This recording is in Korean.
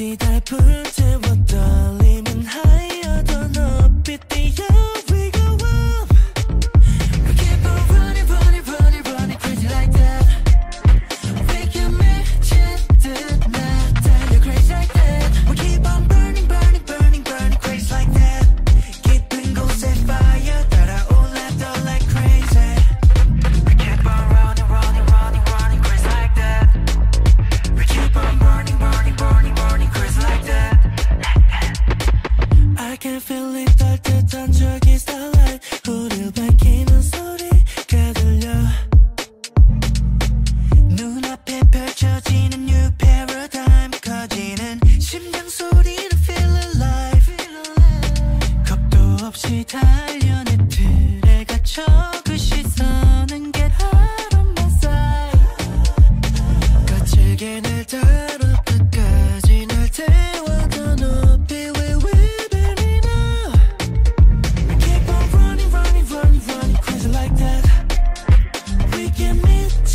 期待不 can feel it 떨듯한 저기 starlight 후를 밝히는 소리가 들려 눈앞에 펼쳐지는 new paradigm 커지는 심장 소리를 feel alive 겁도 없이 time making me